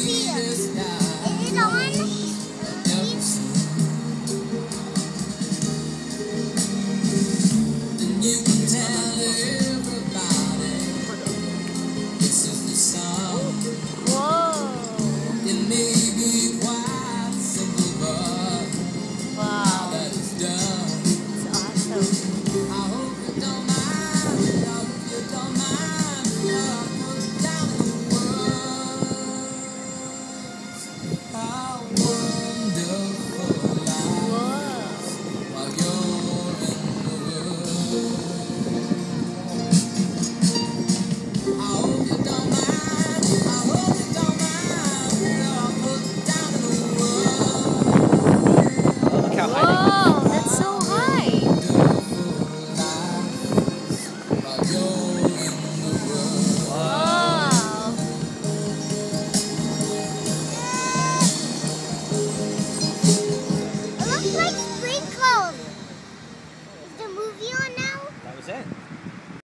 Yeah.